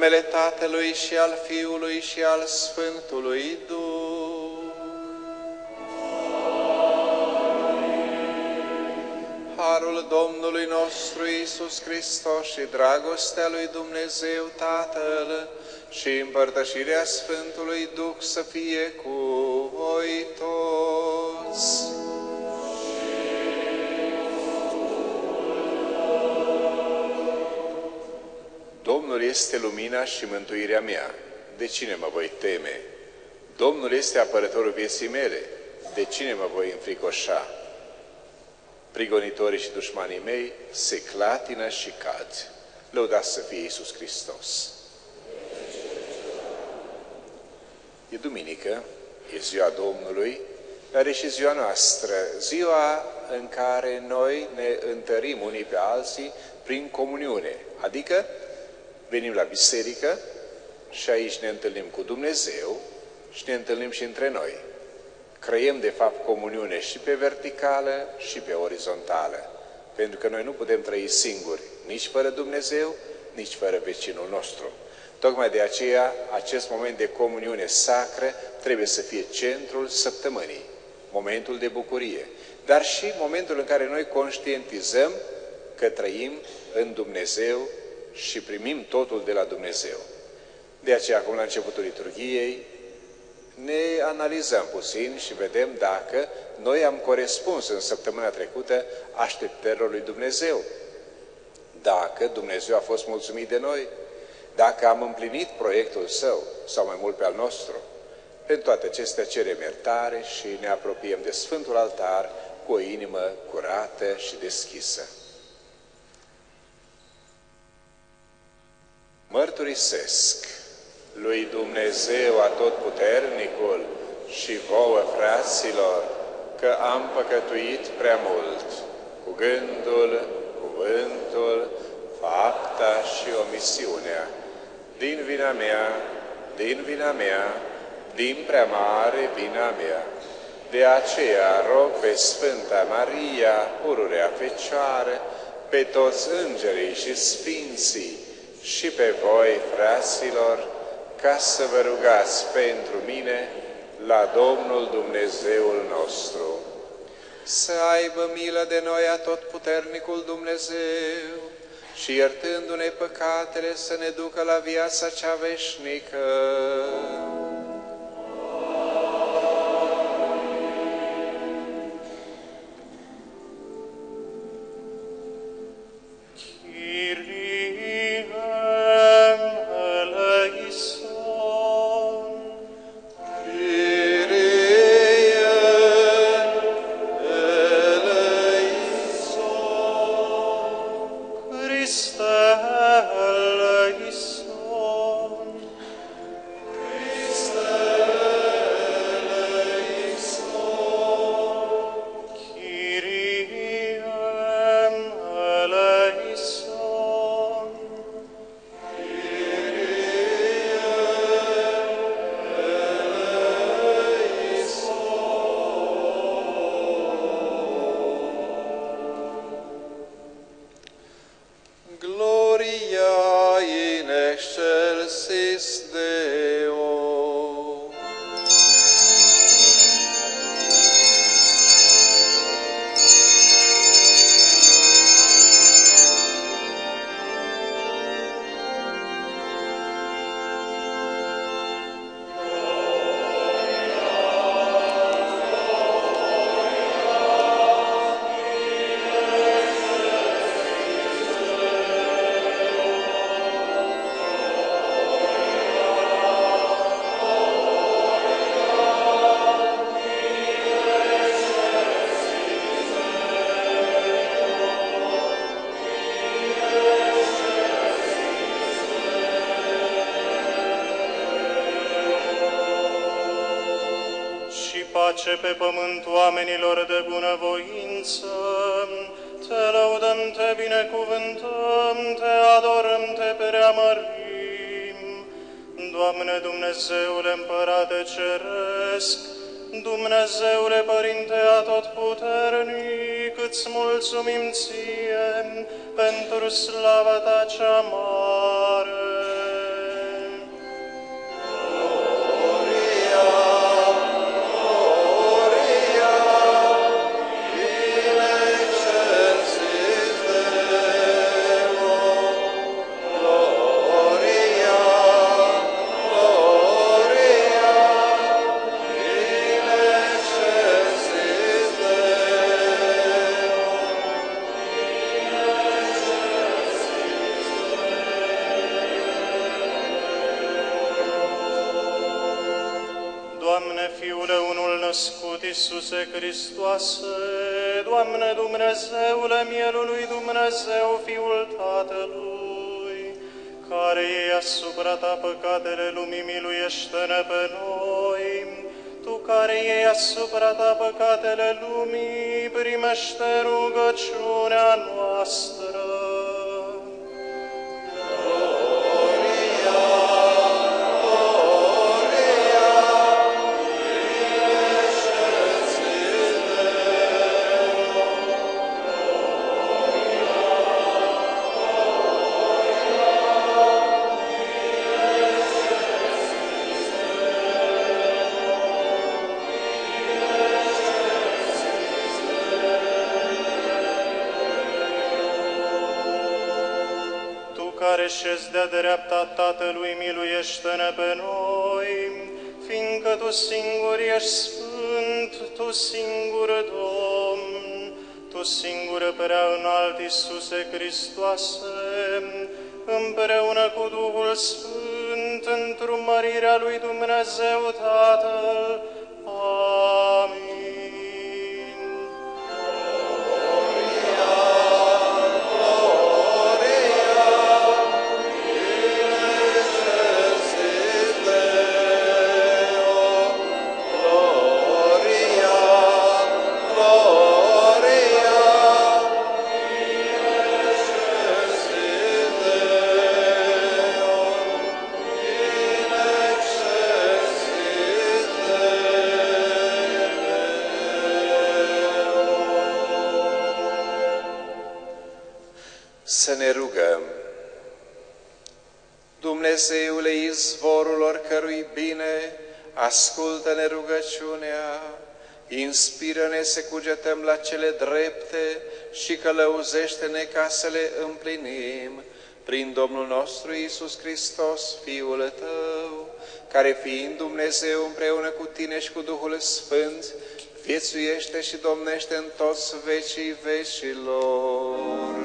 numele Tatălui și al Fiului și al Sfântului Duh. Harul Domnului nostru Isus Hristos și dragostea lui Dumnezeu Tatăl și împărtășirea Sfântului Duh să fie cu voi toți. Este lumina și mântuirea mea. De cine mă voi teme? Domnul este apărătorul vieții mele. De cine mă voi înfricoșa? Prigonitorii și dușmanii mei se clatină și cad. Lăudați să fie Iisus Hristos. E duminică, e ziua Domnului, dar e și ziua noastră, ziua în care noi ne întărim unii pe alții prin comuniune, adică venim la biserică și aici ne întâlnim cu Dumnezeu și ne întâlnim și între noi. Creiem, de fapt, comuniune și pe verticală și pe orizontală, pentru că noi nu putem trăi singuri, nici fără Dumnezeu, nici fără vecinul nostru. Tocmai de aceea, acest moment de comuniune sacră trebuie să fie centrul săptămânii, momentul de bucurie, dar și momentul în care noi conștientizăm că trăim în Dumnezeu și primim totul de la Dumnezeu. De aceea, acum la începutul liturgiei, ne analizăm puțin și vedem dacă noi am corespuns în săptămâna trecută așteptărilor lui Dumnezeu. Dacă Dumnezeu a fost mulțumit de noi, dacă am împlinit proiectul Său sau mai mult pe al nostru. Pentru toate acestea cerem iertare și ne apropiem de Sfântul Altar cu o inimă curată și deschisă. Mărturisesc lui Dumnezeu Atotputernicul și vouă, fraților, că am păcătuit prea mult cu gândul, cuvântul, fapta și omisiunea. Din vina mea, din vina mea, din prea mare vina mea. De aceea rog pe Sfânta Maria, pururea Fecioară, pe toți îngerii și sfinții și pe voi, fraților, ca să vă rugați pentru mine la Domnul Dumnezeul nostru. Să aibă milă de noi a tot puternicul Dumnezeu și iertându-ne păcatele să ne ducă la viața cea veșnică. Pace pe pământ oamenilor de bunăvoință. Te lăudăm, te binecuvântăm, te adorăm, te preamărim. Doamne Dumnezeule Împărate Ceresc, Dumnezeule Părinte Atotputernic, îți mulțumim ție pentru slava ta cea mare. Hristoase, Doamne Dumnezeule, Mielului Dumnezeu, Fiul Tatălui, care e asupra ta păcatele lumii, miluiește-ne pe noi. Tu care e asupra ta păcatele lumii, primește rugăciunea noastră. Tu care șezi de-a dreapta Tatălui, miluiește-ne pe noi, fiindcă Tu singur ești Sfânt, Tu singur Domn, Tu singur prea înalt Iisuse Hristoase, împreună cu Duhul Sfânt, într mărirea lui Dumnezeu Tatăl. Inspiră-ne să cugetăm la cele drepte și călăuzește-ne ca să le împlinim prin Domnul nostru Isus Hristos, Fiul Tău, care fiind Dumnezeu împreună cu Tine și cu Duhul Sfânt, viețuiește și domnește în toți vecii vecilor.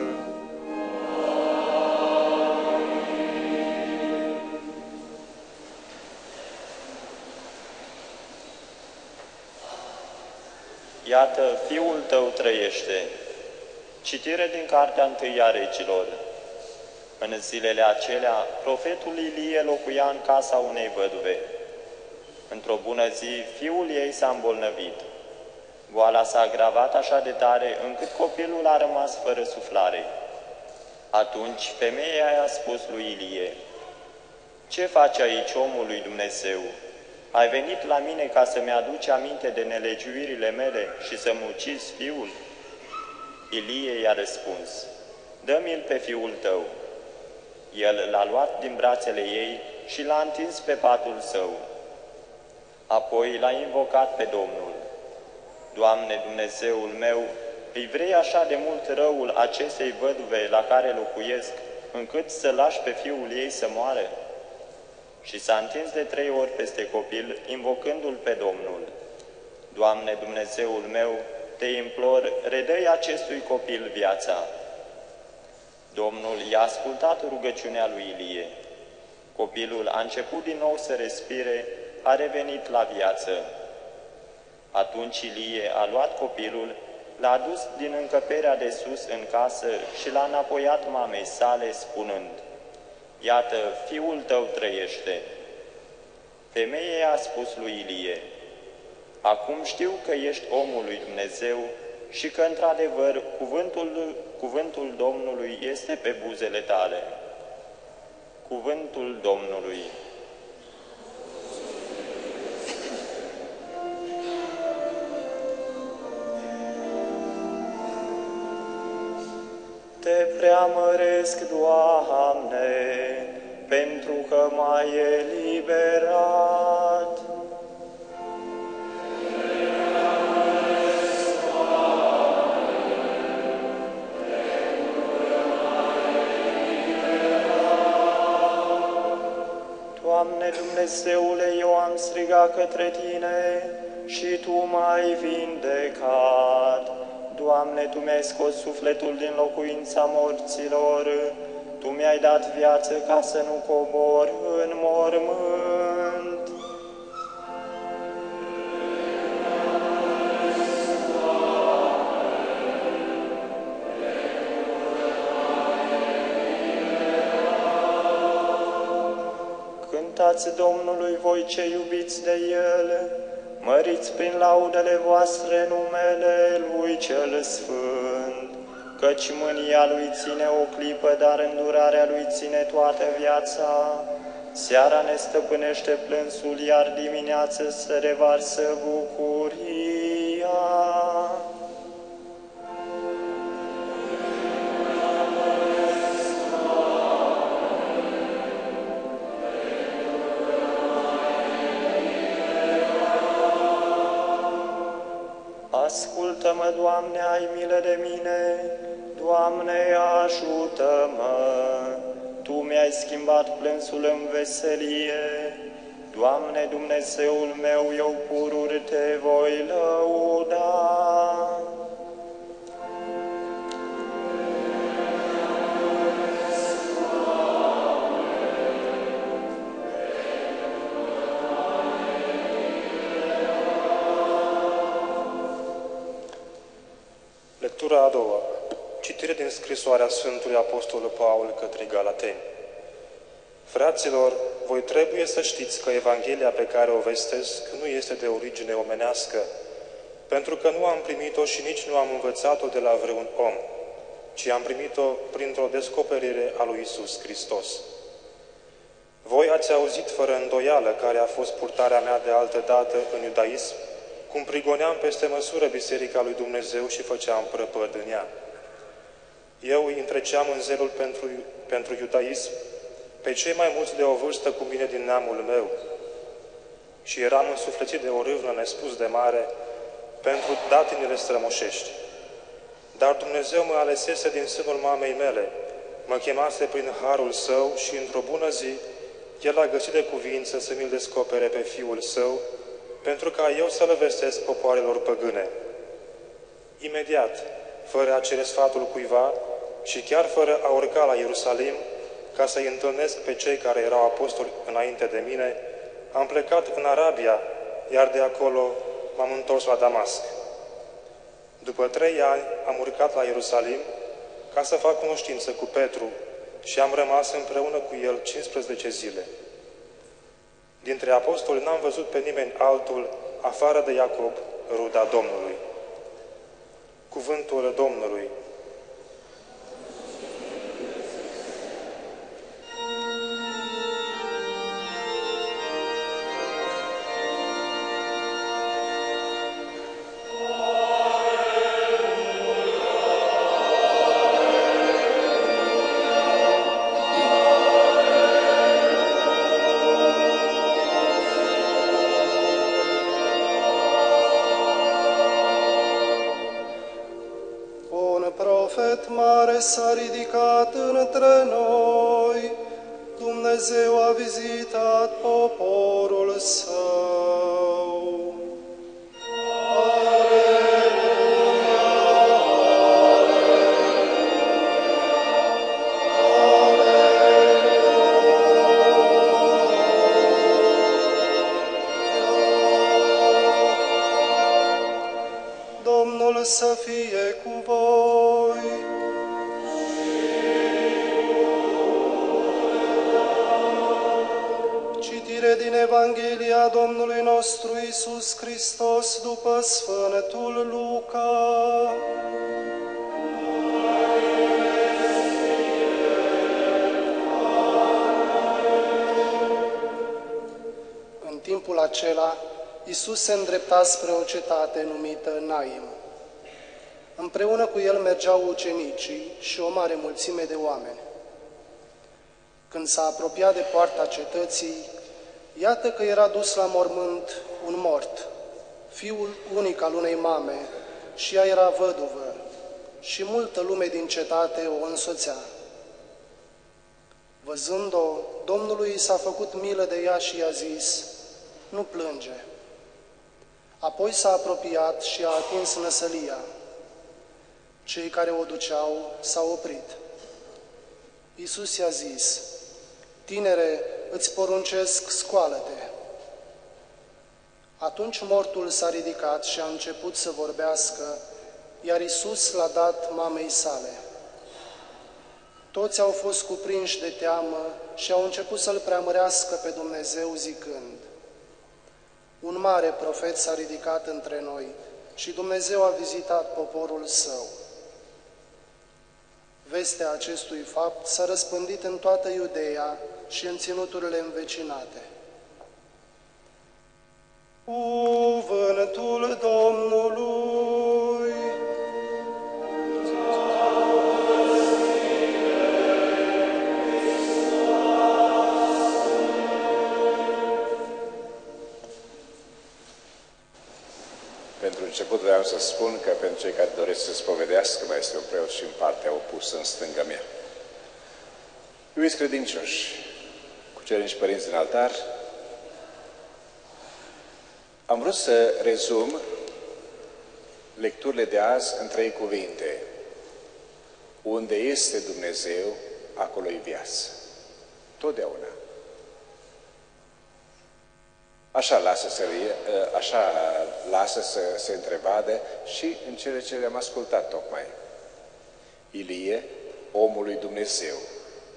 Iată, Fiul tău trăiește. Citire din Cartea Întâia Regilor. În zilele acelea, profetul Ilie locuia în casa unei văduve. Într-o bună zi, fiul ei s-a îmbolnăvit. Boala s-a agravat așa de tare încât copilul a rămas fără suflare. Atunci femeia i-a spus lui Ilie, Ce faci aici, omul lui Dumnezeu? Ai venit la mine ca să-mi aduci aminte de nelegiuirile mele și să-mi ucizi fiul? Ilie i-a răspuns, Dă-mi-l pe fiul tău. El l-a luat din brațele ei și l-a întins pe patul său. Apoi l-a invocat pe Domnul. Doamne Dumnezeul meu, îi vrei așa de mult răul acestei văduve la care locuiesc, încât să lași pe fiul ei să moare? Și s-a întins de trei ori peste copil, invocându-l pe Domnul. Doamne Dumnezeul meu, te implor, redă acestui copil viața. Domnul i-a ascultat rugăciunea lui Ilie. Copilul a început din nou să respire, a revenit la viață. Atunci Ilie a luat copilul, l-a adus din încăperea de sus în casă și l-a înapoiat mamei sale, spunând, Iată, fiul tău trăiește. Femeia a spus lui Ilie, Acum știu că ești omul lui Dumnezeu și că, într-adevăr, cuvântul, cuvântul Domnului este pe buzele tale. Cuvântul Domnului. Te preamăresc, Doamne, pentru că m-ai eliberat. Doamne Dumnezeule, eu am strigat către Tine și Tu m-ai vindecat. Doamne, Tu mi-ai scos sufletul din locuința morților, Tu mi-ai dat viață ca să nu cobor în mormânt. Cântați Domnului voi ce iubiți de El, măriți prin laudele voastre numele Lui cel Sfânt, căci mânia Lui ține o clipă, dar îndurarea Lui ține toată viața. Seara ne stăpânește plânsul, iar dimineață se revarsă bucuria. Doamne, ai milă de mine, Doamne, ajută-mă! Tu mi-ai schimbat plânsul în veselie, Doamne, Dumnezeul meu, eu pururi te voi lăuda. A doua. Citire din scrisoarea Sfântului Apostol Paul către Galateni. Fraților, voi trebuie să știți că Evanghelia pe care o vestesc nu este de origine omenească, pentru că nu am primit-o și nici nu am învățat-o de la vreun om, ci am primit-o printr-o descoperire a lui Isus Hristos. Voi ați auzit fără îndoială care a fost purtarea mea de altă dată în iudaism, cum prigoneam peste măsură Biserica lui Dumnezeu și făceam prăpăd în ea. Eu îi întreceam în zelul pentru, pentru iudaism pe cei mai mulți de o vârstă cu mine din neamul meu și eram însuflețit de o râvnă nespus de mare pentru datinile strămoșești. Dar Dumnezeu mă alesese din sânul mamei mele, mă chemase prin harul său și într-o bună zi, El a găsit de cuvință să mi-l descopere pe Fiul Său, pentru ca eu să-L vestesc popoarelor păgâne. Imediat, fără a cere sfatul cuiva și chiar fără a urca la Ierusalim, ca să-i întâlnesc pe cei care erau apostoli înainte de mine, am plecat în Arabia, iar de acolo m-am întors la Damasc. După trei ani am urcat la Ierusalim ca să fac cunoștință cu Petru și am rămas împreună cu el 15 zile. Dintre apostoli n-am văzut pe nimeni altul afară de Iacob, ruda Domnului. Cuvântul Domnului. Sfântul Luca. În timpul acela, Isus se îndrepta spre o cetate numită Naim. Împreună cu el mergeau ucenicii și o mare mulțime de oameni. Când s-a apropiat de poarta cetății, iată că era dus la mormânt un mort, fiul unic al unei mame, și ea era văduvă, și multă lume din cetate o însoțea. Văzând-o, Domnului i s-a făcut milă de ea și i-a zis, nu plânge. Apoi s-a apropiat și a atins năsălia. Cei care o duceau s-au oprit. Iisus i-a zis, Tinere, îți poruncesc, scoală-te. Atunci mortul s-a ridicat și a început să vorbească, iar Iisus l-a dat mamei sale. Toți au fost cuprinși de teamă și au început să-L preamărească pe Dumnezeu zicând, Un mare profet s-a ridicat între noi și Dumnezeu a vizitat poporul său. Vestea acestui fapt s-a răspândit în toată Iudeea și în ținuturile învecinate. Cuvântul Domnului. Pentru început vreau să spun că pentru cei care doresc să spovedească, mai este un preot și în partea opusă, în stânga mea. Iubiți credincioși, cu și părinți din altar, am vrut să rezum lecturile de azi în trei cuvinte. Unde este Dumnezeu, acolo e viață. Totdeauna. Așa lasă să, așa lasă să se întrevadă și în cele ce le-am ascultat tocmai. Ilie, omul lui Dumnezeu,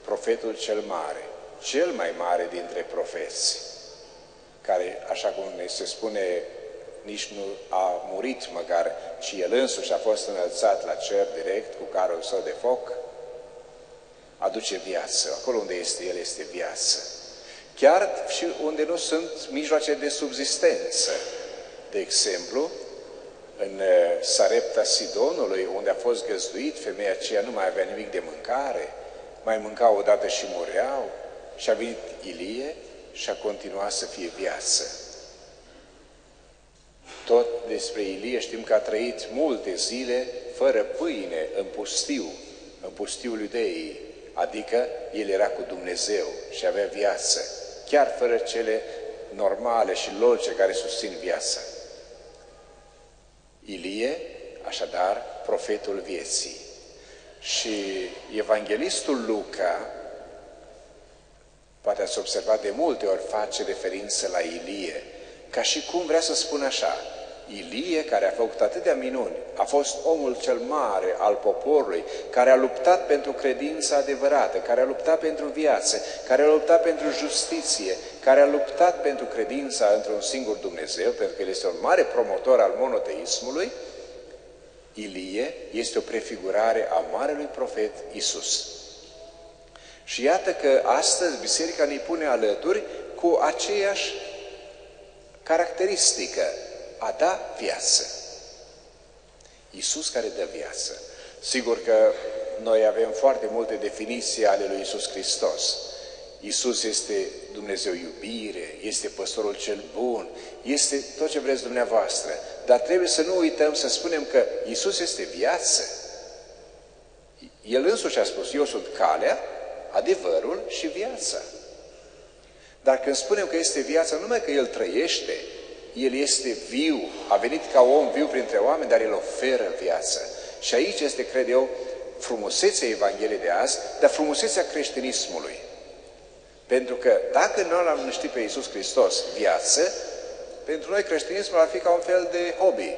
profetul cel mare, cel mai mare dintre profeți, care, așa cum ne se spune, nici nu a murit măcar, ci el însuși a fost înălțat la cer direct cu carul său de foc, aduce viață. Acolo unde este el, este viață. Chiar și unde nu sunt mijloace de subzistență. De exemplu, în uh, Sarepta Sidonului, unde a fost găzduit, femeia aceea nu mai avea nimic de mâncare, mai mâncau odată și mureau, și a venit Ilie și a continuat să fie viață. Tot despre Ilie știm că a trăit multe zile fără pâine în pustiu, în pustiul iudeii, adică el era cu Dumnezeu și avea viață, chiar fără cele normale și logice care susțin viața. Ilie, așadar, profetul vieții. Și evanghelistul Luca, poate ați observat de multe ori, face referință la Ilie, ca și cum vrea să spună așa, Ilie, care a făcut atâtea minuni, a fost omul cel mare al poporului, care a luptat pentru credința adevărată, care a luptat pentru viață, care a luptat pentru justiție, care a luptat pentru credința într-un singur Dumnezeu, pentru că el este un mare promotor al monoteismului, Ilie este o prefigurare a marelui profet Isus. Și iată că astăzi Biserica ne pune alături cu aceeași caracteristică, a da viață. Iisus care dă viață. Sigur că noi avem foarte multe definiții ale lui Iisus Hristos. Iisus este Dumnezeu iubire, este păstorul cel bun, este tot ce vreți dumneavoastră. Dar trebuie să nu uităm să spunem că Iisus este viață. El însuși a spus, eu sunt calea, adevărul și viața. Dar când spunem că este viața, nu numai că El trăiește, El este viu, a venit ca om viu printre oameni, dar El oferă viață. Și aici este, cred eu, frumusețea Evangheliei de azi, dar frumusețea creștinismului. Pentru că dacă nu l-am ști pe Iisus Hristos viață, pentru noi creștinismul ar fi ca un fel de hobby.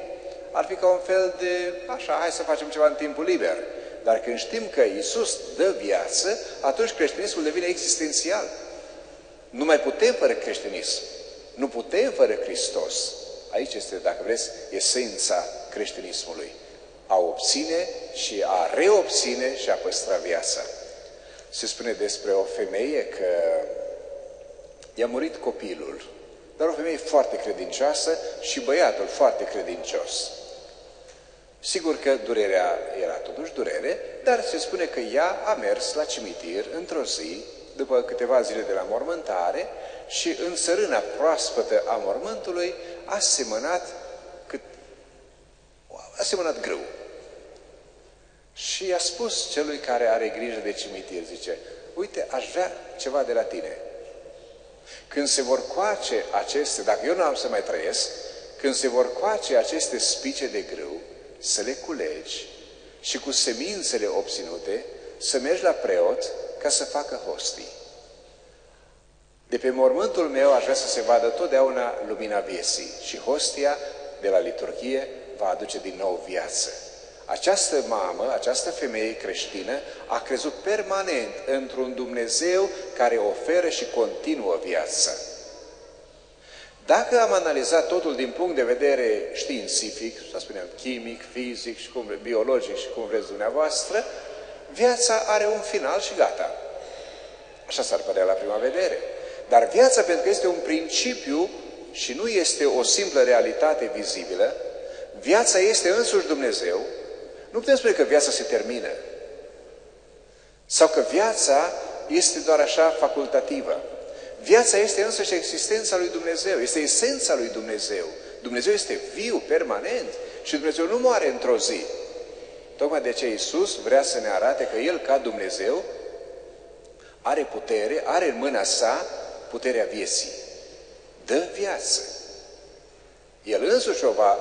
Ar fi ca un fel de, așa, hai să facem ceva în timpul liber. Dar când știm că Iisus dă viață, atunci creștinismul devine existențial. Nu mai putem fără creștinism. Nu putem fără Hristos. Aici este, dacă vreți, esența creștinismului. A obține și a reobține și a păstra viața. Se spune despre o femeie că i-a murit copilul, dar o femeie foarte credincioasă și băiatul foarte credincios. Sigur că durerea era totuși durere, dar se spune că ea a mers la cimitir într-o zi, după câteva zile de la mormântare, și în sărâna proaspătă a mormântului a semănat, cât, a semănat grâu. Și i-a spus celui care are grijă de cimitir, zice, uite, aș vrea ceva de la tine. Când se vor coace aceste, dacă eu nu am să mai trăiesc, când se vor coace aceste spice de grâu, să le culegi și cu semințele obținute să mergi la preot ca să facă hostii. De pe mormântul meu aș vrea să se vadă totdeauna lumina vieții și hostia de la liturghie va aduce din nou viață. Această mamă, această femeie creștină a crezut permanent într-un Dumnezeu care oferă și continuă viața. Dacă am analizat totul din punct de vedere științific, să spunem chimic, fizic și cum, biologic și cum vreți dumneavoastră, viața are un final și gata. Așa s-ar părea la prima vedere. Dar viața, pentru că este un principiu și nu este o simplă realitate vizibilă, viața este însuși Dumnezeu, nu putem spune că viața se termină. Sau că viața este doar așa facultativă. Viața este însă și existența lui Dumnezeu, este esența lui Dumnezeu. Dumnezeu este viu, permanent și Dumnezeu nu moare într-o zi. Tocmai de aceea Iisus vrea să ne arate că El, ca Dumnezeu, are putere, are în mâna sa puterea vieții. Dă viață. El însuși o va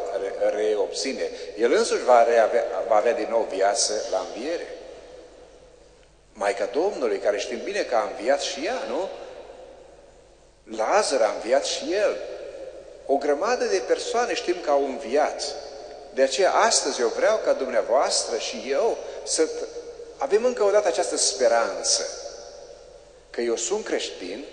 reobține. El însuși va, reavea, va avea din nou viață la înviere. Maica Domnului, care știm bine că a înviat și ea, nu? Lazar a înviat și el. O grămadă de persoane știm că au înviat. De aceea astăzi eu vreau ca dumneavoastră și eu să avem încă o dată această speranță că eu sunt creștin,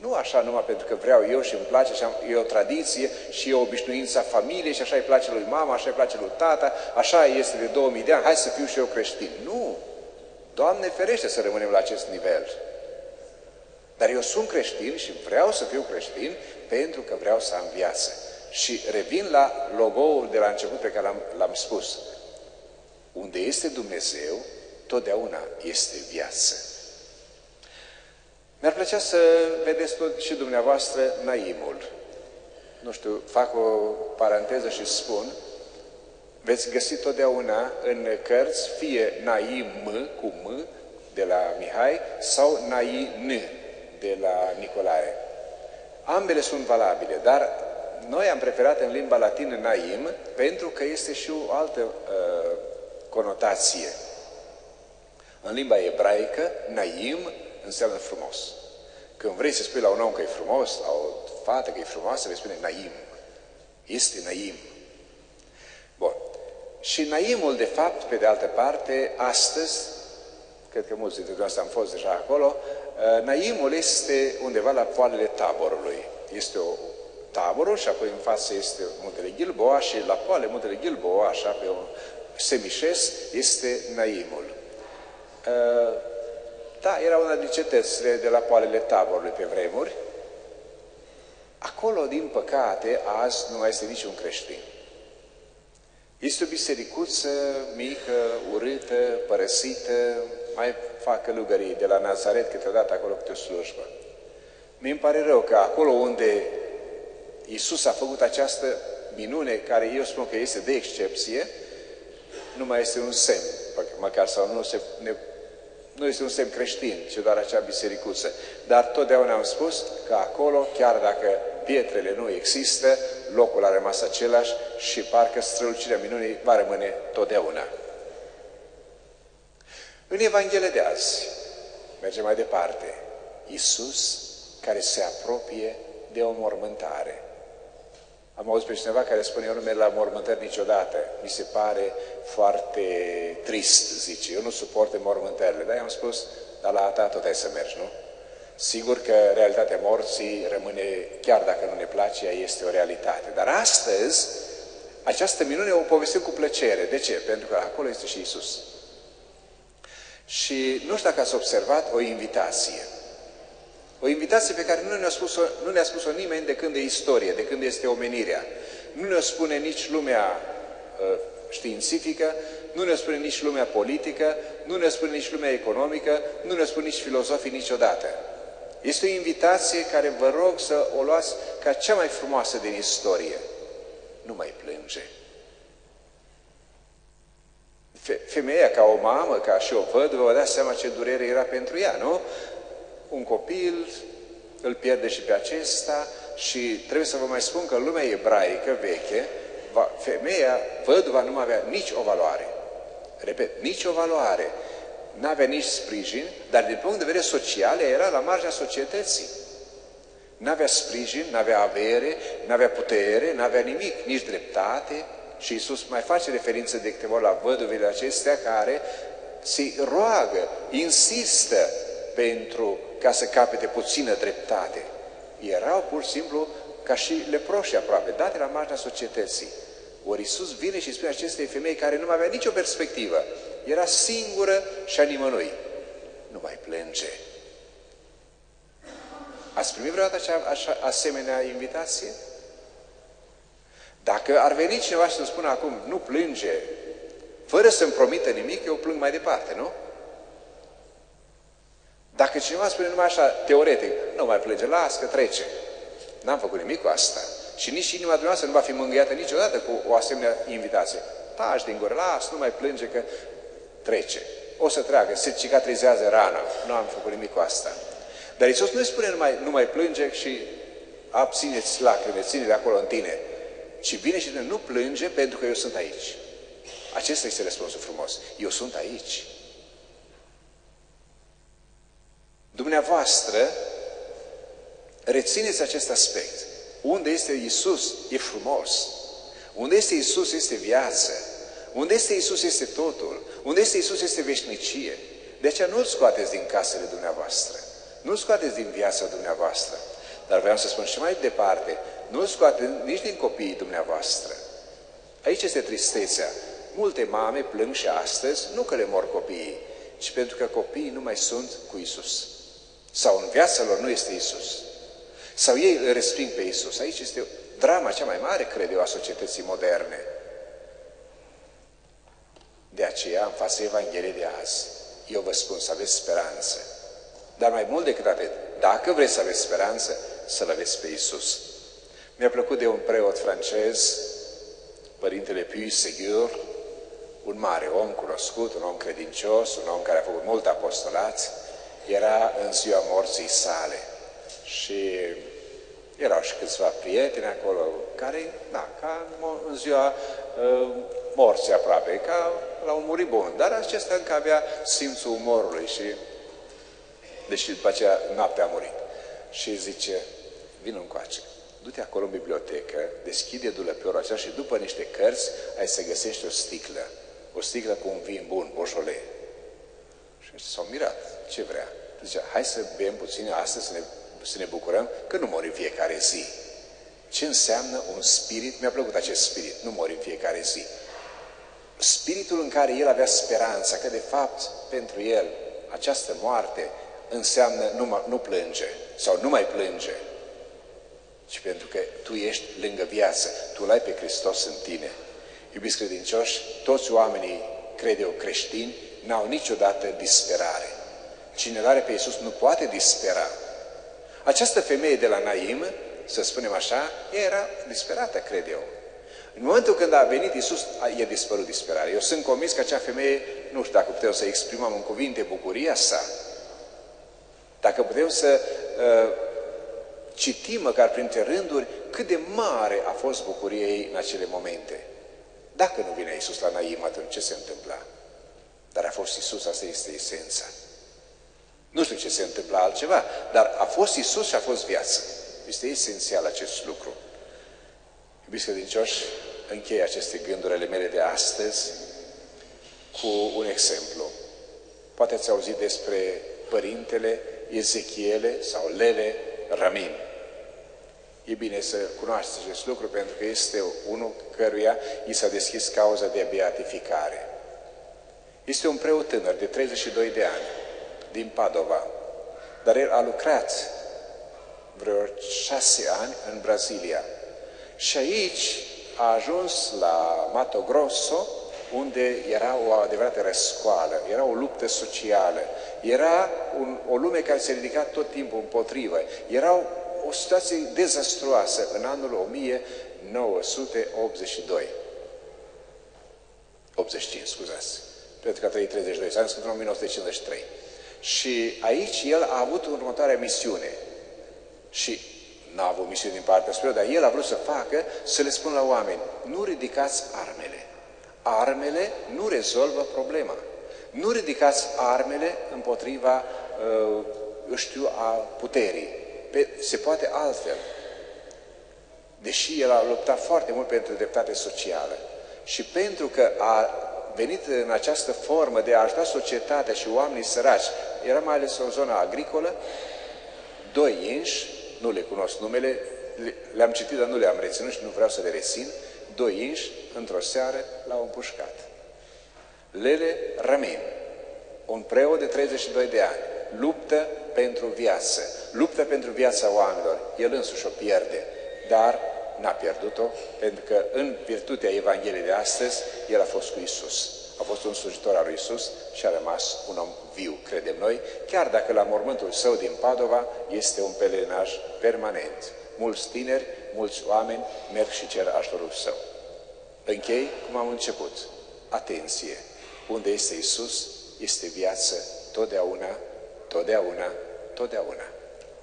nu așa numai pentru că vreau eu și îmi place și am, e o tradiție și e o obișnuință a familiei și așa îi place lui mama, așa îi place lui tata, așa este de 2000 de ani, hai să fiu și eu creștin. Nu! Doamne ferește să rămânem la acest nivel. Dar eu sunt creștin și vreau să fiu creștin pentru că vreau să am viață. Și revin la logo-ul de la început pe care l-am, spus. Unde este Dumnezeu, totdeauna este viață. Mi-ar plăcea să vedeți tot și dumneavoastră naimul. Nu știu, fac o paranteză și spun, veți găsi totdeauna în cărți fie naim cu m de la Mihai sau nain de la Nicolae. Ambele sunt valabile, dar noi am preferat în limba latină naim pentru că este și o altă uh, conotație. În limba ebraică, naim înseamnă frumos. Când vrei să spui la un om că e frumos, la o fată că e frumoasă, vei spune naim. Este naim. Bun. Și naimul, de fapt, pe de altă parte, astăzi, cred că mulți dintre noi am fost deja acolo, uh, naimul este undeva la poalele taborului. Este o taborul și apoi în față este muntele Gilboa și la poale muntele Gilboa, așa pe un semișes, este naimul. Uh, da, era una din cetățile de la poalele taborului pe vremuri. Acolo, din păcate, azi nu mai este niciun creștin. Este o bisericuță mică, urâtă, părăsită, mai fac călugării de la Nazaret câteodată acolo câte o slujbă. mi îmi pare rău că acolo unde Isus a făcut această minune, care eu spun că este de excepție, nu mai este un semn, măcar sau nu se ne nu este un semn creștin, ci doar acea bisericuță. Dar totdeauna am spus că acolo, chiar dacă pietrele nu există, locul a rămas același și parcă strălucirea minunii va rămâne totdeauna. În Evanghelia de azi, mergem mai departe, Iisus care se apropie de o mormântare. Am auzit pe cineva care spune, eu nu merg la mormântări niciodată. Mi se pare foarte trist, zice. Eu nu suport mormântările. Dar i-am spus, dar la ta tot ai să mergi, nu? Sigur că realitatea morții rămâne, chiar dacă nu ne place, ea este o realitate. Dar astăzi, această minune o povestim cu plăcere. De ce? Pentru că acolo este și Isus. Și nu știu dacă ați observat o invitație. O invitație pe care nu ne-a spus-o, nu ne-a spus-o nimeni de când e istorie, de când este omenirea. Nu ne-o spune nici lumea uh, științifică, nu ne-o spune nici lumea politică, nu ne-o spune nici lumea economică, nu ne-o spune nici filozofii niciodată. Este o invitație care vă rog să o luați ca cea mai frumoasă din istorie. Nu mai plânge. Femeia, ca o mamă, ca și o văduvă, vă dați seama ce durere era pentru ea, nu? un copil, îl pierde și pe acesta și trebuie să vă mai spun că în lumea ebraică veche, femeia, văduva, nu mai avea nici o valoare. Repet, nici o valoare. N-avea nici sprijin, dar din punct de vedere social era la marginea societății. N-avea sprijin, n-avea avere, n-avea putere, n-avea nimic, nici dreptate, Și Isus mai face referință de câteva la văduvele acestea care se roagă, insistă pentru ca să capete puțină dreptate. Erau pur și simplu ca și leproși aproape, date la marginea societății. Ori Iisus vine și spune acestei femei care nu mai avea nicio perspectivă, era singură și a nimănui. Nu mai plânge. Ați primit vreodată acea, așa, asemenea invitație? Dacă ar veni cineva și să spună acum, nu plânge, fără să-mi promită nimic, eu plâng mai departe, nu? Dacă cineva spune numai așa, teoretic, nu mai plânge, las că trece. N-am făcut nimic cu asta. Și nici inima dumneavoastră nu va fi mângâiată niciodată cu o asemenea invitație. Taci din gură, las, nu mai plânge că trece. O să treacă, se cicatrizează rana. Nu am făcut nimic cu asta. Dar Iisus nu spune numai, nu mai plânge și abțineți lacrime, ține de acolo în tine. Ci vine și spune, nu plânge pentru că eu sunt aici. Acesta este răspunsul frumos. Eu sunt aici. Dumneavoastră, rețineți acest aspect. Unde este Isus, e frumos. Unde este Isus, este viață. Unde este Isus, este totul. Unde este Isus, este veșnicie. De aceea nu-L scoateți din casele dumneavoastră. Nu-L scoateți din viața dumneavoastră. Dar vreau să spun și mai departe, nu-L scoateți nici din copiii dumneavoastră. Aici este tristețea. Multe mame plâng și astăzi, nu că le mor copiii, ci pentru că copiii nu mai sunt cu Isus. Sau în viața lor nu este Isus. Sau ei îl resping pe Isus. Aici este drama cea mai mare, cred eu, a societății moderne. De aceea, în fața Evangheliei de azi, eu vă spun să aveți speranță. Dar mai mult decât atât, dacă vreți să aveți speranță, să-L aveți pe Isus. Mi-a plăcut de un preot francez, Părintele Puy Segur, un mare om cunoscut, un om credincios, un om care a făcut mult apostolat, era în ziua morții sale. Și erau și câțiva prieteni acolo, care, da, ca în ziua uh, morții aproape, ca la un muribund. Dar acesta încă avea simțul umorului și, deși după aceea noaptea a murit. Și zice, vin încoace, du-te acolo în bibliotecă, deschide dulăpiorul acela și după niște cărți ai să găsești o sticlă. O sticlă cu un vin bun, boșole. Și s-au mirat. Ce vrea? Zice, hai să bem puțin astăzi, să ne, să ne bucurăm că nu mori în fiecare zi. Ce înseamnă un spirit? Mi-a plăcut acest spirit, nu mori în fiecare zi. Spiritul în care el avea speranța că de fapt pentru el această moarte înseamnă nu, nu plânge sau nu mai plânge, ci pentru că tu ești lângă viață, tu l-ai pe Hristos în tine. Iubiți credincioși, toți oamenii, cred eu, creștini, n-au niciodată disperare. Cine l-are pe Iisus nu poate dispera. Această femeie de la Naim, să spunem așa, ea era disperată, cred eu. În momentul când a venit Iisus, e dispărut disperarea. Eu sunt convins că acea femeie, nu știu dacă putem să exprimăm în cuvinte bucuria sa, dacă putem să uh, citim măcar printre rânduri cât de mare a fost bucuria ei în acele momente. Dacă nu vine Iisus la Naim, atunci ce se întâmpla? Dar a fost Iisus, asta este esența. Nu știu ce se întâmplă altceva, dar a fost Isus și a fost viață. Este esențial acest lucru. Iubiți credincioși, închei aceste gânduri ale mele de astăzi cu un exemplu. Poate ați auzit despre părintele Ezechiele sau Lele Ramin. E bine să cunoașteți acest lucru pentru că este unul căruia i s-a deschis cauza de beatificare. Este un preot tânăr de 32 de ani din Padova, dar el a lucrat vreo șase ani în Brazilia. Și aici a ajuns la Mato Grosso, unde era o adevărată răscoală, era o luptă socială, era un, o lume care se ridica tot timpul împotrivă, era o, o situație dezastruoasă în anul 1982. 85, scuzați, pentru că a trăit 32, s-a născut în 1953. Și aici el a avut următoarea misiune. Și n-a avut misiune din partea spre, dar el a vrut să facă, să le spună la oameni, nu ridicați armele. Armele nu rezolvă problema. Nu ridicați armele împotriva, uh, știu, a puterii. Pe, se poate altfel. Deși el a luptat foarte mult pentru dreptate socială. Și pentru că a venit în această formă de a ajuta societatea și oamenii săraci, era mai ales o zonă agricolă, doi inși, nu le cunosc numele, le-am citit, dar nu le-am reținut și nu vreau să le rețin, doi inși, într-o seară, l-au împușcat. Lele Ramin, un preot de 32 de ani, luptă pentru viață, luptă pentru viața oamenilor. El însuși o pierde, dar n-a pierdut-o, pentru că în virtutea Evangheliei de astăzi, el a fost cu Isus. A fost un slujitor al lui Isus și a rămas un om viu, credem noi, chiar dacă la mormântul său din Padova este un pelenaj permanent. Mulți tineri, mulți oameni merg și cer ajutorul său. Închei cum am început. Atenție! Unde este Isus, este viață totdeauna, totdeauna, totdeauna.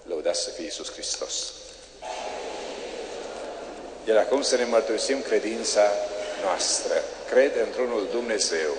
Lăudați să fie Isus Hristos! Iar acum să ne mărturisim credința noastră. Cred într-unul Dumnezeu,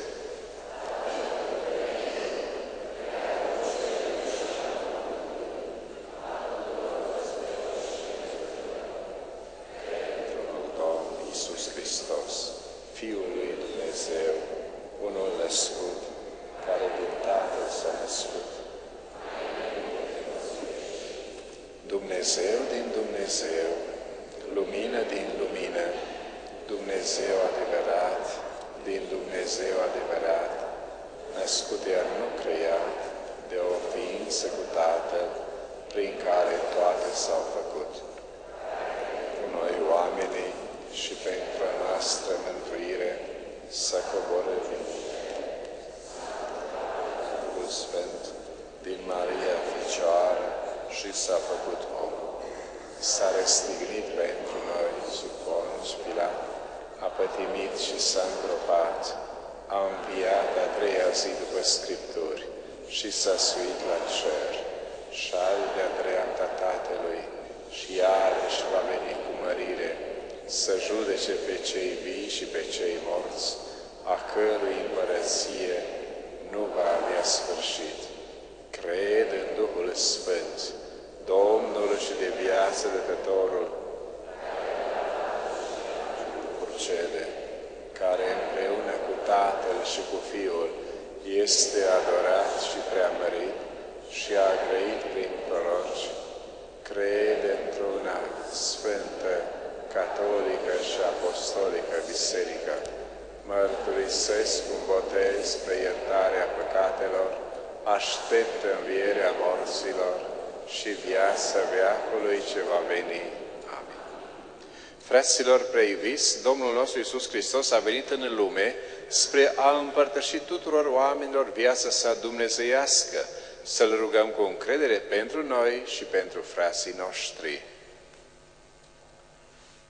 Fraților preiubiți, Domnul nostru Iisus Hristos a venit în lume spre a împărtăși tuturor oamenilor viața sa dumnezeiască, să-L rugăm cu încredere pentru noi și pentru frații noștri.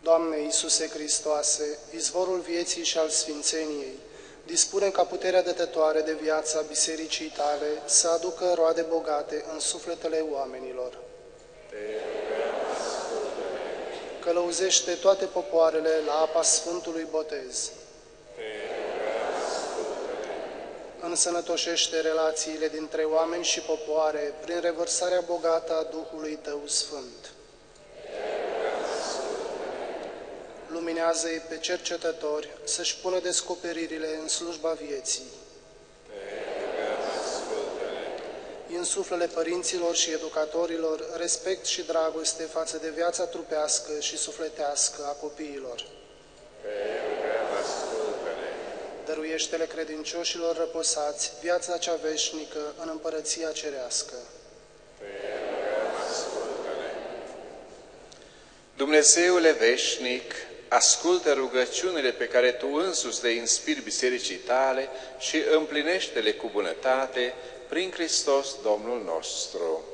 Doamne Iisuse Hristoase, izvorul vieții și al sfințeniei, dispune ca puterea dătătoare de viața bisericii tale să aducă roade bogate în sufletele oamenilor. Te călăuzește toate popoarele la apa Sfântului Botez. Însănătoșește relațiile dintre oameni și popoare prin revărsarea bogată a Duhului Tău Sfânt. Luminează-i pe cercetători să-și pună descoperirile în slujba vieții insuflele părinților și educatorilor respect și dragoste față de viața trupească și sufletească a copiilor. Dăruiește-le credincioșilor răposați viața cea veșnică în împărăția cerească. Dumnezeule veșnic, ascultă rugăciunile pe care Tu însuți le inspiri bisericii tale și împlinește-le cu bunătate prin Hristos Domnul nostru.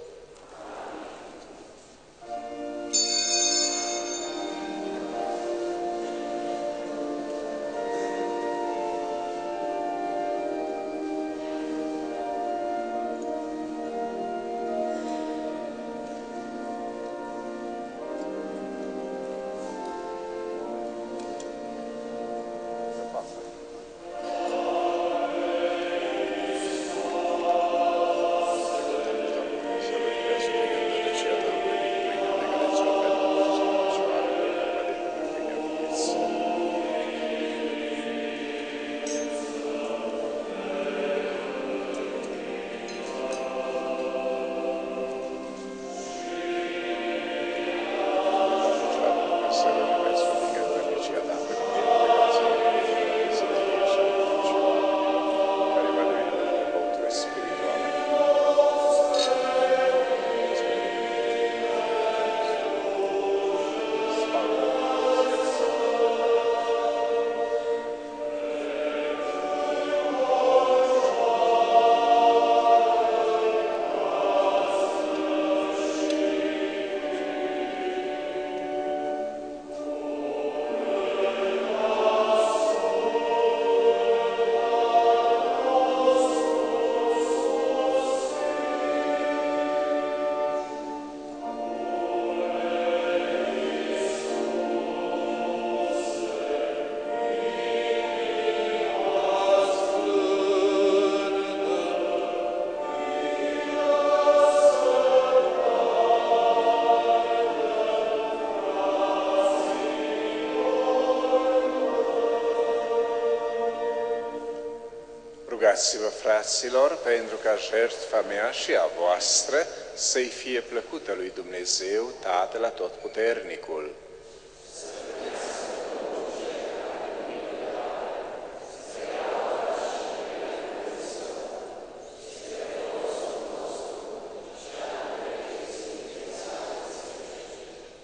Rugați-vă, fraților, pentru ca jertfa mea și a voastră să-i fie plăcută lui Dumnezeu, Tatăl Atotputernicul.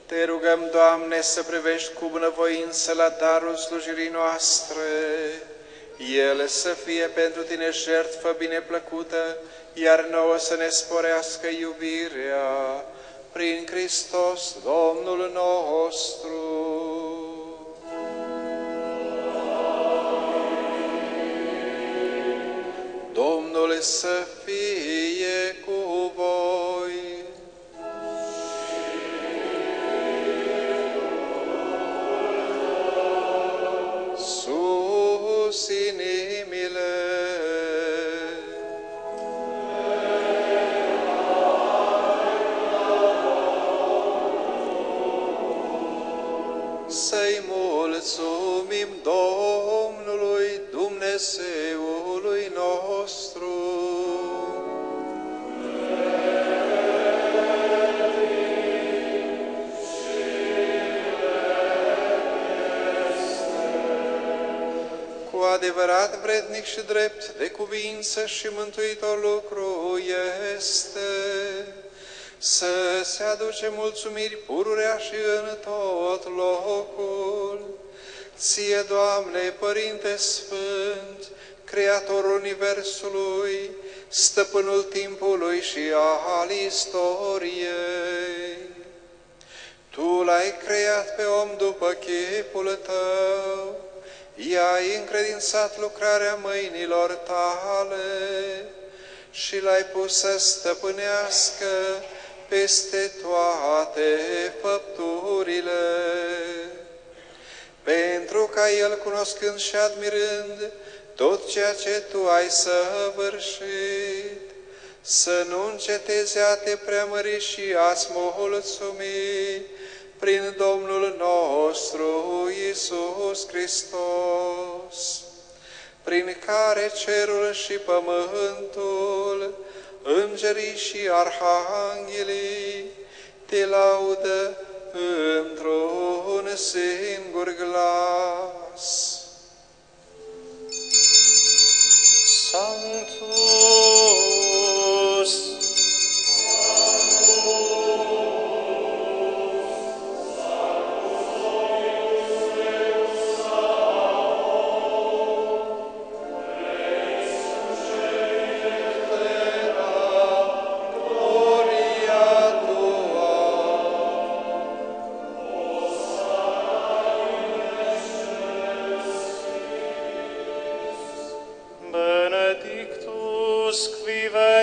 Te rugăm, Doamne, să privești cu bunăvoință la darul slujirii noastre, ele să fie pentru Tine jertfă bineplăcută, iar nouă să ne sporească iubirea prin Hristos Domnul nostru. Mulțumim Domnului Dumnezeului nostru. Cu adevărat vrednic și drept de cuvință și mântuitor lucru este să se aduce mulțumiri pururea și în tot locul. Ție, Doamne, Părinte Sfânt, Creatorul Universului, Stăpânul timpului și al istoriei, Tu l-ai creat pe om după chipul Tău, i-ai încredințat lucrarea mâinilor Tale și l-ai pus să stăpânească peste toate făpturile. Pentru ca El, cunoscând și admirând tot ceea ce Tu ai săvârșit, să nu înceteze a Te preamări și a-ți mulțumi prin Domnul nostru Iisus Hristos, prin care cerul și pământul, îngerii și arhanghelii te laudă într-un singur glas. Sanctus,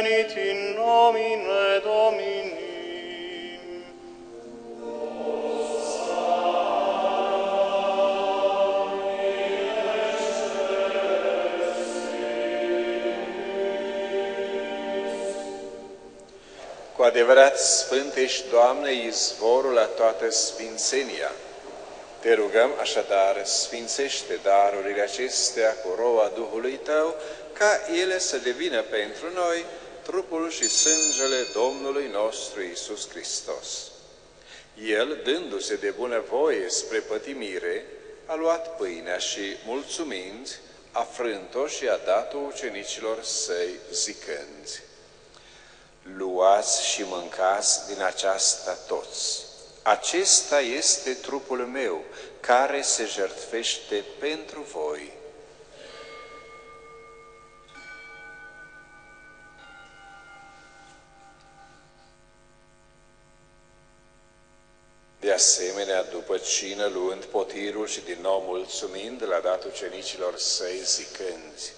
venit in nomine Domini. Cu adevărat, Sfânt ești, Doamne, izvorul la toată sfințenia. Te rugăm așadar, sfințește darurile acestea cu roa Duhului Tău, ca ele să devină pentru noi trupul și sângele Domnului nostru Isus Hristos. El, dându-se de bunăvoie spre pătimire, a luat pâinea și, mulțumind, a frânt-o și a dat-o ucenicilor săi, zicând, Luați și mâncați din aceasta toți. Acesta este trupul meu, care se jertfește pentru voi. De asemenea, după cină, luând potirul și din nou mulțumind, l-a dat ucenicilor săi zicând,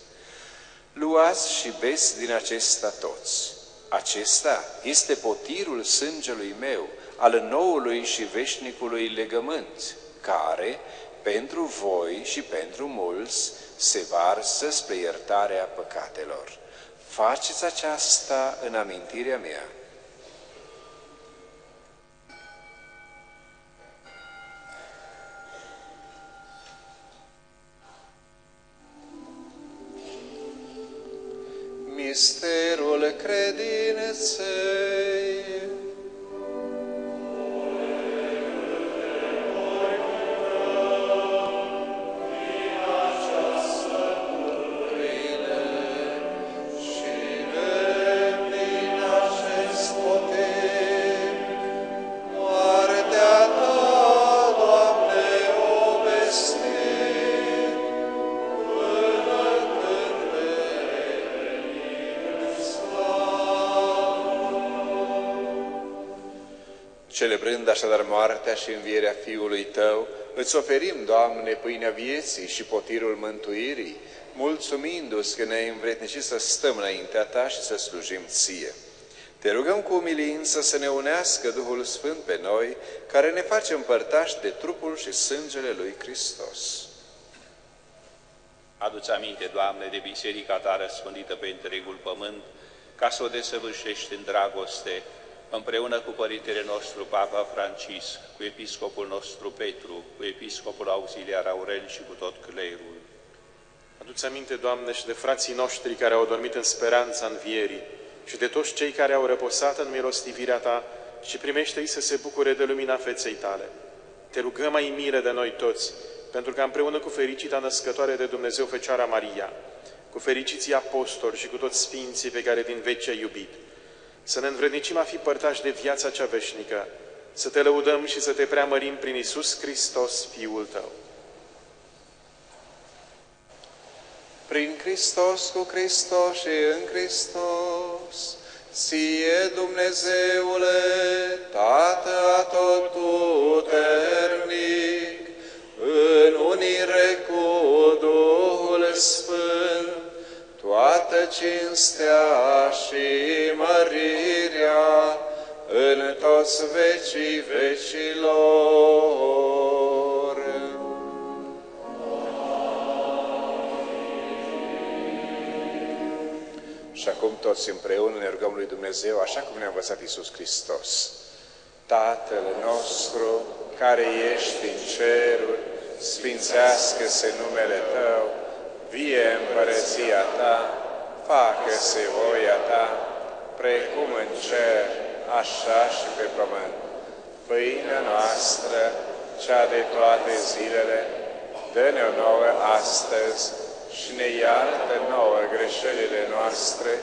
Luați și beți din acesta toți. Acesta este potirul sângelui meu, al noului și veșnicului legământ, care, pentru voi și pentru mulți, se varsă spre iertarea păcatelor. Faceți aceasta în amintirea mea. Misterul credinței. Celebrând așadar moartea și învierea Fiului Tău, îți oferim, Doamne, pâinea vieții și potirul mântuirii, mulțumindu-ți că ne-ai învretnicit să stăm înaintea Ta și să slujim Ție. Te rugăm cu umilință să ne unească Duhul Sfânt pe noi, care ne face împărtași de trupul și sângele lui Hristos. Adu-ți aminte, Doamne, de biserica Ta răspândită pe întregul pământ, ca să o desăvârșești în dragoste, împreună cu Părintele nostru Papa Francisc, cu Episcopul nostru Petru, cu Episcopul Auxiliar Aurel și cu tot clerul. Adu-ți aminte, Doamne, și de frații noștri care au dormit în speranța învierii și de toți cei care au reposat în milostivirea Ta și primește-i să se bucure de lumina feței Tale. Te rugăm mai milă de noi toți, pentru că împreună cu fericita născătoare de Dumnezeu Fecioara Maria, cu fericiții apostoli și cu toți sfinții pe care din veci ai iubit, să ne învrednicim a fi părtași de viața cea veșnică, să te lăudăm și să te preamărim prin Isus Hristos, Fiul Tău. Prin Hristos, cu Hristos și în Hristos, ție Dumnezeule, Tată atotputernic, în unire cu Duhul Sfânt, toată cinstea și mărirea în toți vecii vecilor. Și acum toți împreună ne rugăm lui Dumnezeu, așa cum ne-a învățat Iisus Hristos. Tatăl nostru, care ești în ceruri, sfințească-se numele Tău, vie împărăția Ta, facă-se voia Ta, precum în cer, așa și pe pământ. Pâinea noastră, cea de toate zilele, dă-ne-o nouă astăzi și ne iartă nouă greșelile noastre,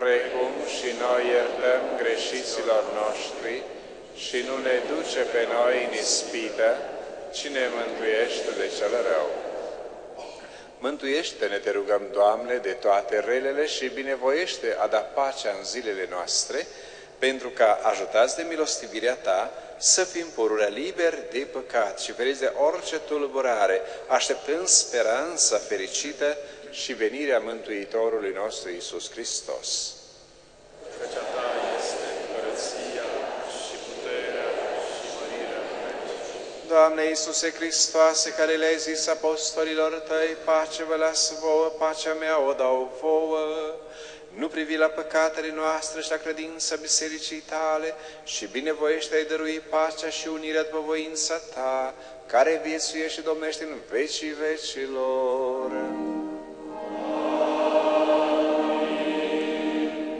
precum și noi iertăm greșiților noștri și nu ne duce pe noi în ispită, ci ne mântuiește de cel rău. Mântuiește-ne, te rugăm, Doamne, de toate relele și binevoiește a da pacea în zilele noastre, pentru ca, ajutați de milostivirea Ta, să fim pururea liberi de păcat și feriți de orice tulburare, așteptând speranța fericită și venirea Mântuitorului nostru Iisus Hristos. Căcea Ta este împărăția și puterea și mărirea Doamne Iisuse Hristoase, care le-ai zis apostolilor Tăi, pace vă las vouă, pacea mea o dau vouă, nu privi la păcatele noastre și la credința bisericii tale și binevoiește ai dărui pacea și unirea după voința ta, care viețuie și domnește în vecii vecilor.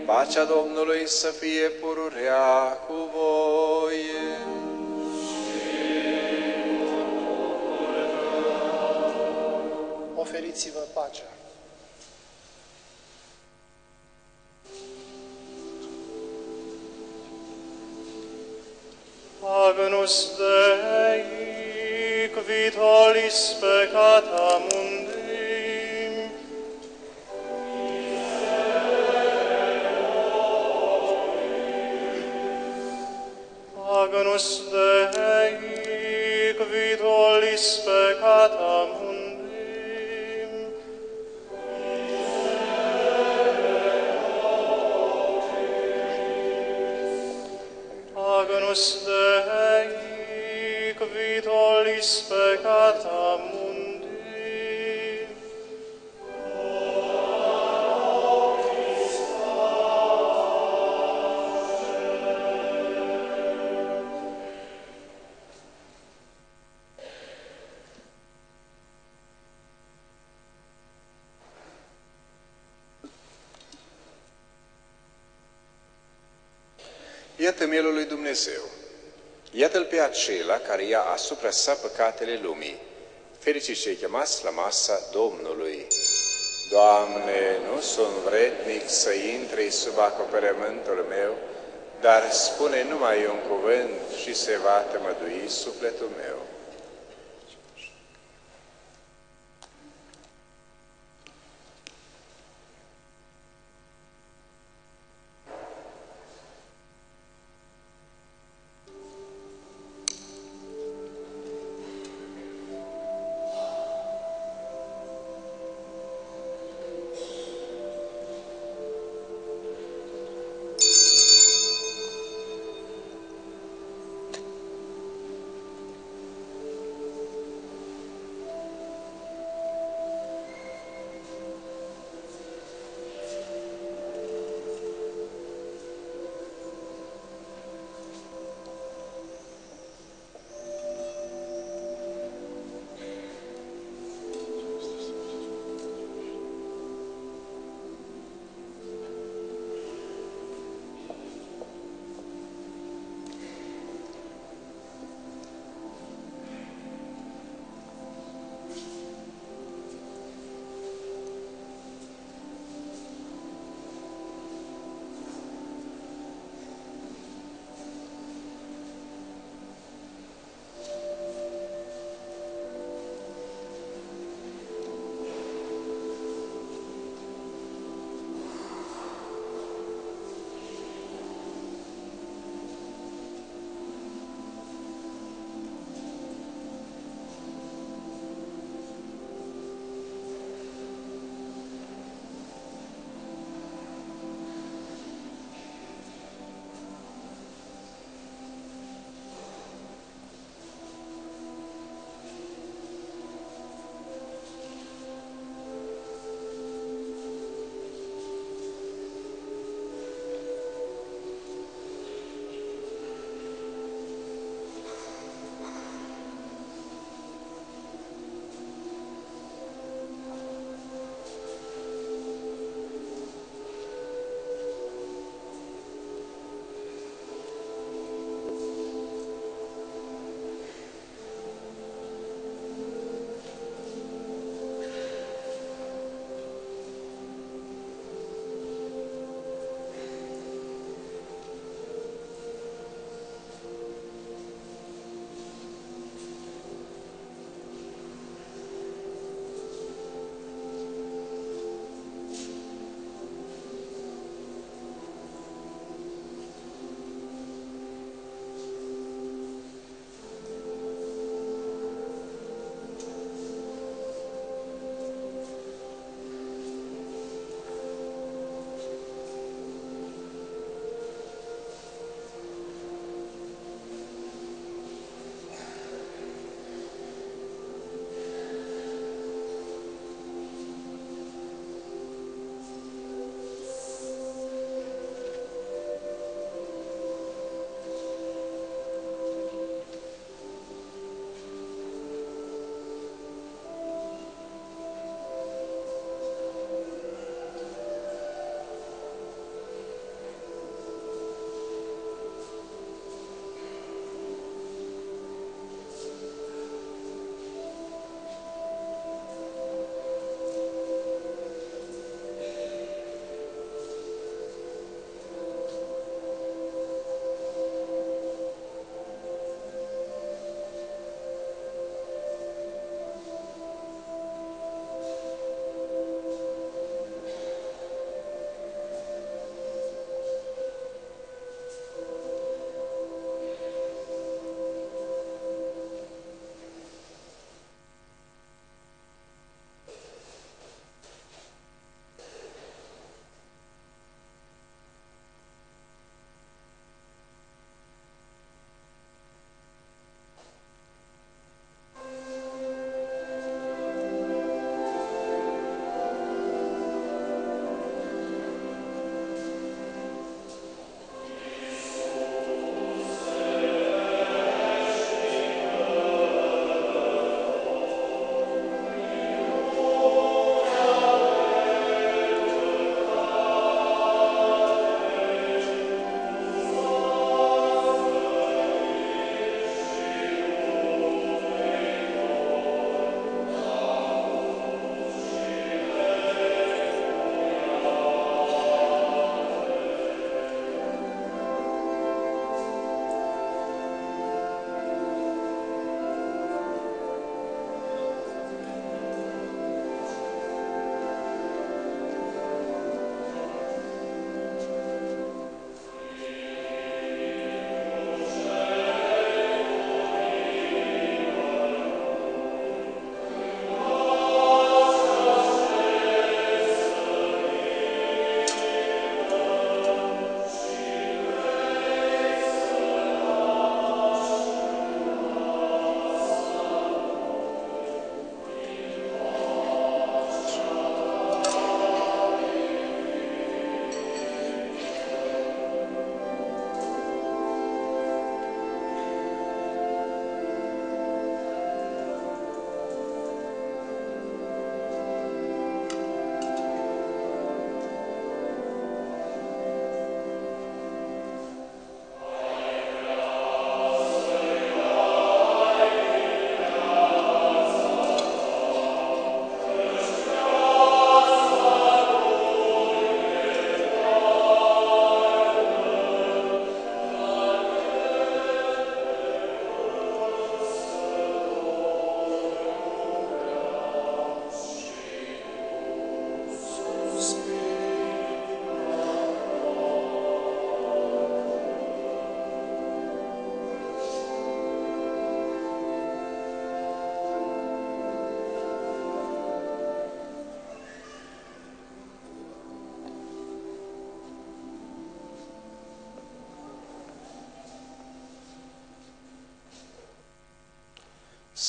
Pacea Domnului să fie pururea cu voi. Oferiți-vă pacea. Agnus Dei, vitalis peccata mundi, Agnus Dei, vitalis peccata mundi, agnus Dei, qui tollis peccata, Iată-l pe acela care ia asupra sa păcatele lumii. Fericiți cei chemați la masa Domnului. Doamne, nu sunt vrednic să intri sub acoperământul meu, dar spune numai un cuvânt și se va tămădui sufletul meu.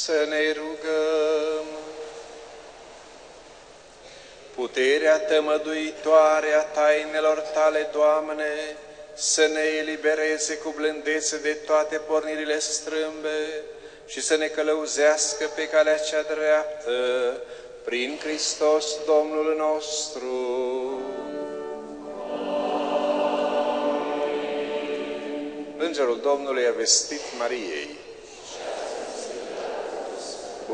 Să ne rugăm. Puterea tămăduitoare a tainelor tale, Doamne, să ne elibereze cu blândețe de toate pornirile strâmbe și să ne călăuzească pe calea cea dreaptă, prin Hristos Domnul nostru. Îngerul Domnului a vestit Mariei.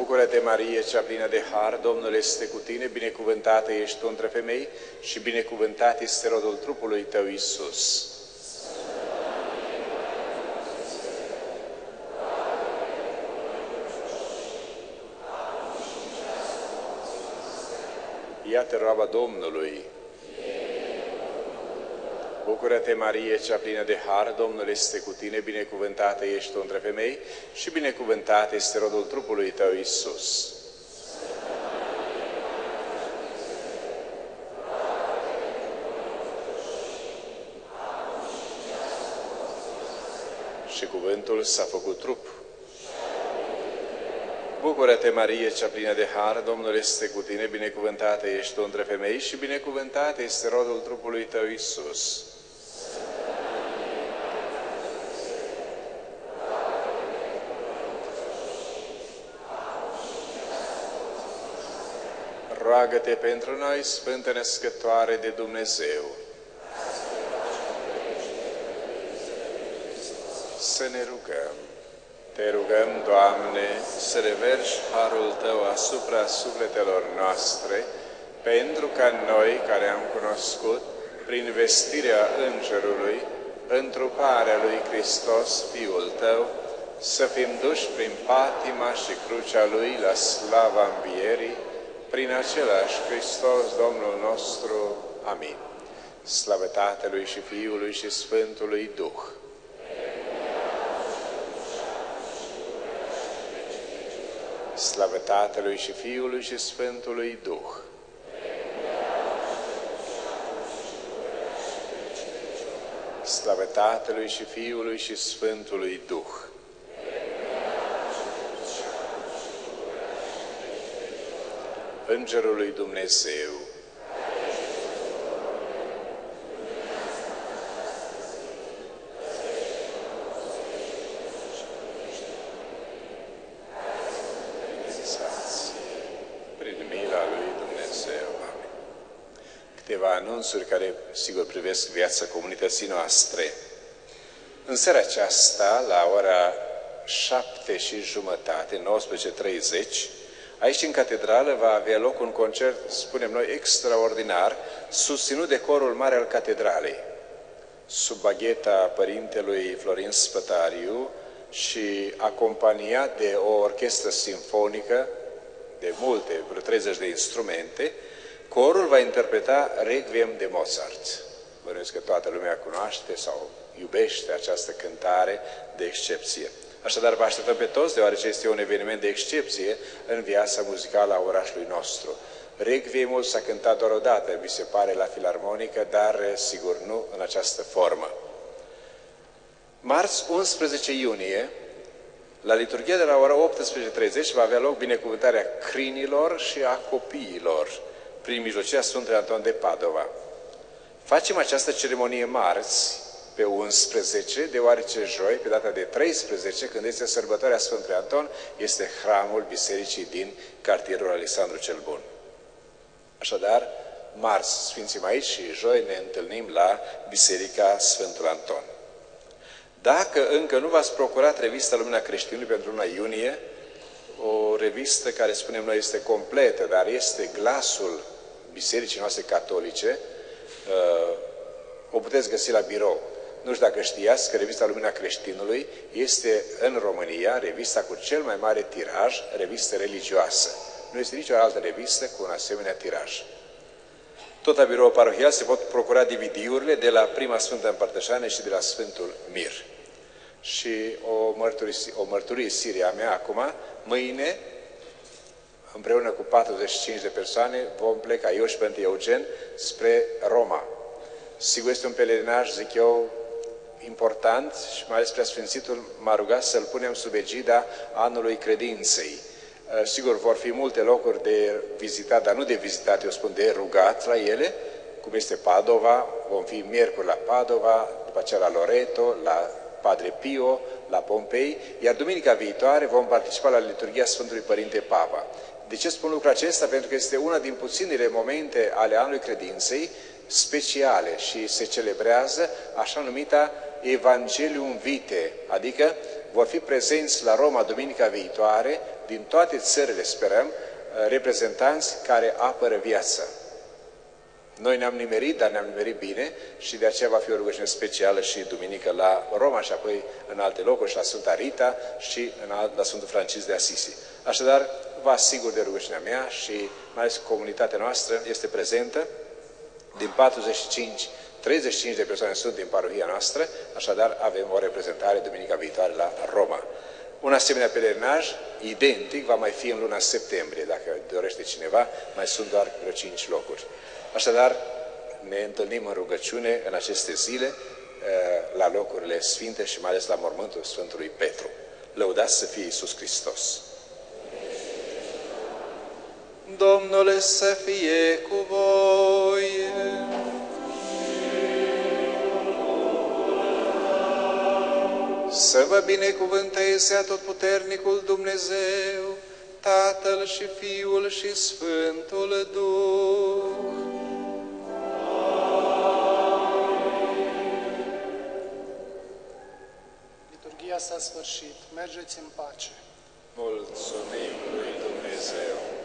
Bucură-te, Marie, cea plină de har, Domnul este cu tine, binecuvântată ești tu între femei și binecuvântat este rodul trupului tău, Iisus. Iată roaba Domnului. Bucură-te, Marie, cea plină de har, Domnul este cu tine, binecuvântată ești tu între femei și binecuvântat este rodul trupului tău, Iisus. Și cuvântul s-a făcut trup. Bucură-te, Marie, cea plină de har, Domnul este cu tine, binecuvântată ești tu între femei și binecuvântat este rodul trupului tău, Iisus. Roagă-te pentru noi, Sfântă Născătoare de Dumnezeu. Să ne rugăm. Te rugăm, Doamne, să reverși harul Tău asupra sufletelor noastre, pentru ca noi, care am cunoscut, prin vestirea Îngerului, întruparea lui Hristos, Fiul Tău, să fim duși prin patima și crucea Lui la slava învierii, prin același Hristos Domnul nostru. Amin. Slavă Tatălui și Fiului și Sfântului Duh. Slavă Tatălui și Fiului și Sfântului Duh. Slavă Tatălui și Fiului și Sfântului Duh. Îngerul lui Dumnezeu, prin mila lui Dumnezeu. Amin. Câteva anunțuri care, sigur, privesc viața comunității noastre. În seara aceasta, la ora șapte și jumătate, 19.30, aici în catedrală va avea loc un concert, spunem noi, extraordinar, susținut de corul mare al catedralei, sub bagheta părintelui Florin Spătariu și acompaniat de o orchestră simfonică de multe, vreo 30 de instrumente, corul va interpreta Requiem de Mozart. Bănuiesc că toată lumea cunoaște sau iubește această cântare de excepție. Așadar, vă așteptăm pe toți, deoarece este un eveniment de excepție în viața muzicală a orașului nostru. Requiemul s-a cântat doar o dată, mi se pare, la filarmonică, dar sigur nu în această formă. Marți 11 iunie, la liturghia de la ora 18.30 va avea loc binecuvântarea crinilor și a copiilor prin mijlocia Sfântului Anton de Padova. Facem această ceremonie marți, pe 11, deoarece joi, pe data de 13, când este sărbătoarea Sfântului Anton, este hramul bisericii din cartierul Alexandru cel Bun. Așadar, marți sfințim aici și joi ne întâlnim la Biserica Sfântul Anton. Dacă încă nu v-ați procurat revista Lumina Creștinului pentru luna iunie, o revistă care, spunem noi, este completă, dar este glasul Bisericii noastre catolice, o puteți găsi la birou. Nu știu dacă știați că revista Lumina Creștinului este în România revista cu cel mai mare tiraj, revistă religioasă. Nu este nicio altă revistă cu un asemenea tiraj. Tot la birou parohial se pot procura DVD-urile de la Prima Sfântă Împărtășane și de la Sfântul Mir. Și o, mărturisi, o mărturisire a mea acum, mâine, împreună cu 45 de persoane, vom pleca eu și pentru Eugen spre Roma. Sigur, este un pelerinaj, zic eu, important și mai ales Preasfințitul m-a rugat să-l punem sub egida anului credinței. Uh, sigur, vor fi multe locuri de vizitat, dar nu de vizitat, eu spun de rugat la ele, cum este Padova, vom fi miercuri la Padova, după aceea la Loreto, la Padre Pio, la Pompei, iar duminica viitoare vom participa la liturgia Sfântului Părinte Papa. De ce spun lucrul acesta? Pentru că este una din puținele momente ale anului credinței speciale și se celebrează așa numita Evangelium Vitae, adică vor fi prezenți la Roma duminica viitoare, din toate țările, sperăm, reprezentanți care apără viața. Noi ne-am nimerit, dar ne-am nimerit bine și de aceea va fi o rugăciune specială și duminică la Roma și apoi în alte locuri și la Sfânta Rita și în alt, la Sfântul Francis de Asisi. Așadar, vă asigur de rugăciunea mea și mai ales comunitatea noastră este prezentă. Din 45, 35 de persoane sunt din parohia noastră, așadar avem o reprezentare duminica viitoare la Roma. Un asemenea pelerinaj, identic, va mai fi în luna septembrie, dacă dorește cineva, mai sunt doar vreo 5 locuri. Așadar, ne întâlnim în rugăciune în aceste zile eh, la locurile sfinte și mai ales la mormântul Sfântului Petru. Lăudați să fie Iisus Hristos! Domnule să fie cu voi! Să vă binecuvânteze atotputernicul Dumnezeu, Tatăl și Fiul și Sfântul Duh. Liturgia s-a sfârșit. Mergeți în pace. Mulțumim lui Dumnezeu!